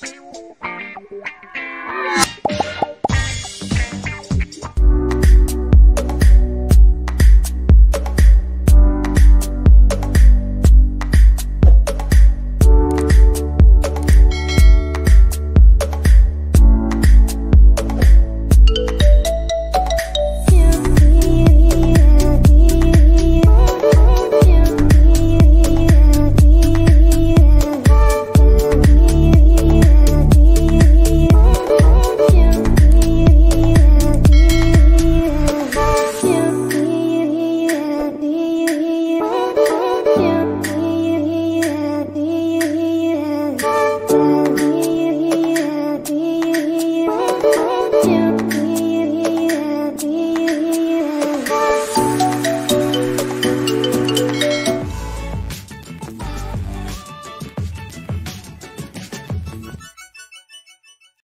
Bye.